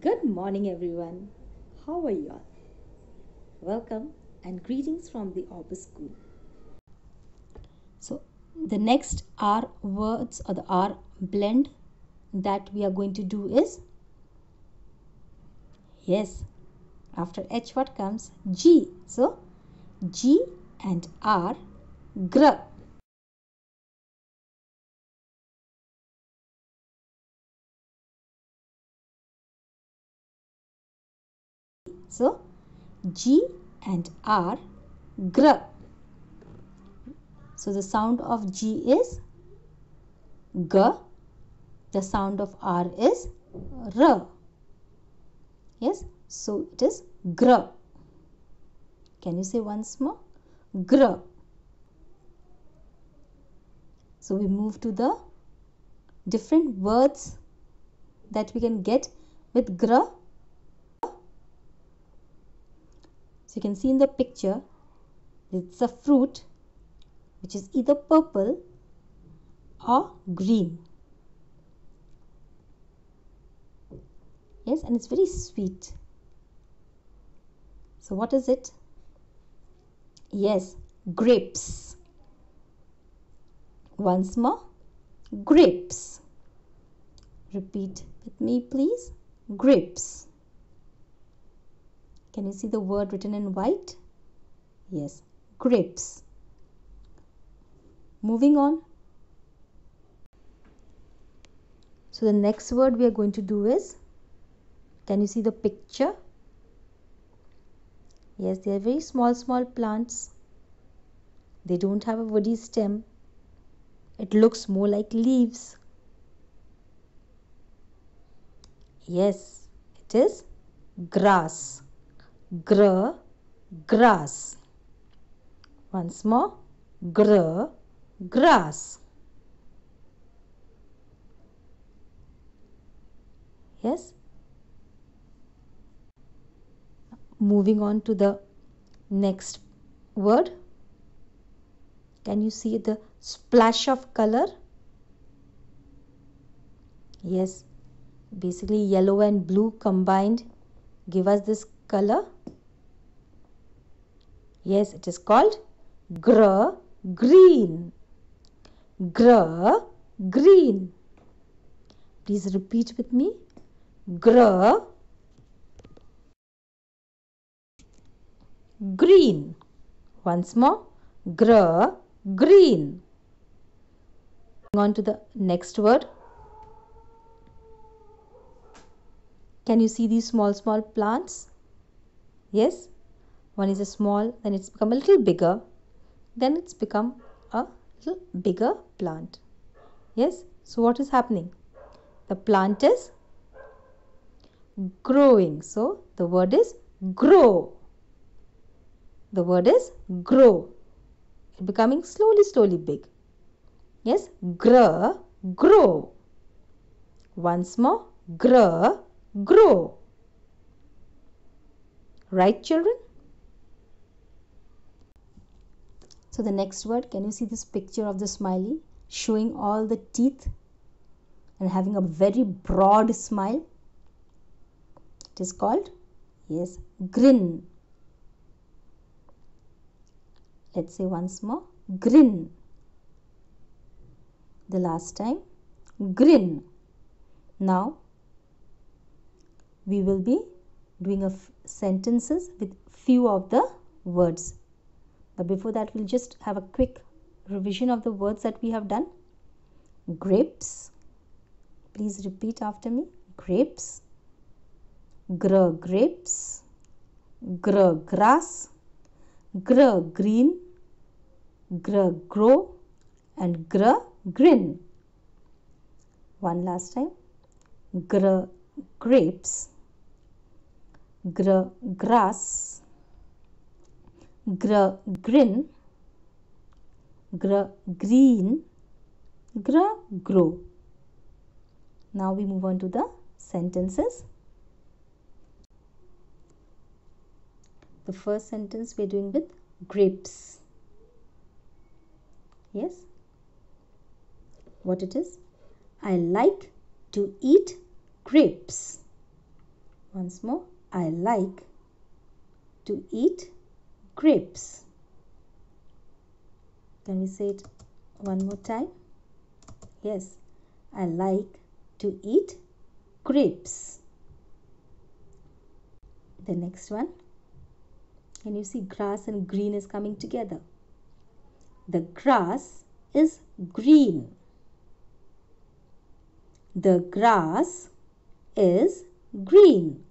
Good morning, everyone. How are you all? Welcome and greetings from the Orbis School. So, the next R words or the R blend that we are going to do is yes, after H, what comes? G. So, G and R, gr. So, G and R, gr. So, the sound of G is g, the sound of R is r. Yes, so it is gr. Can you say once more? Gr. So, we move to the different words that we can get with gr So you can see in the picture, it's a fruit which is either purple or green. Yes, and it's very sweet. So what is it? Yes, grapes. Once more, grapes. Repeat with me, please. Grapes. Can you see the word written in white? Yes, grapes. Moving on. So the next word we are going to do is, can you see the picture? Yes, they are very small, small plants. They don't have a woody stem. It looks more like leaves. Yes, it is grass gr grass. Once more gr grass. Yes? Moving on to the next word. Can you see the splash of color? Yes. Basically yellow and blue combined give us this color Yes, it is called gr green. Gr green. Please repeat with me. Gr green. Once more. Gr green. On to the next word. Can you see these small small plants? Yes, one is a small then it's become a little bigger then it's become a little bigger plant. Yes so what is happening? The plant is growing. So the word is grow. The word is grow. It's becoming slowly slowly big. Yes grow grow. Once more grow grow right children So the next word, can you see this picture of the smiley showing all the teeth and having a very broad smile? It is called, yes, grin. Let's say once more, grin. The last time, grin. Now, we will be doing a sentences with few of the words but before that, we'll just have a quick revision of the words that we have done. Grapes. Please repeat after me. Grapes. Gr grapes. Gr grass. Gr green. Gr grow. And gr grin. One last time. Gr grapes. Gr grass gr grin gr green gr grow. Now we move on to the sentences. The first sentence we're doing with grapes. Yes? What it is? I like to eat grapes. Once more, I like to eat grapes. Can we say it one more time? Yes, I like to eat grapes. The next one. Can you see grass and green is coming together? The grass is green. The grass is green.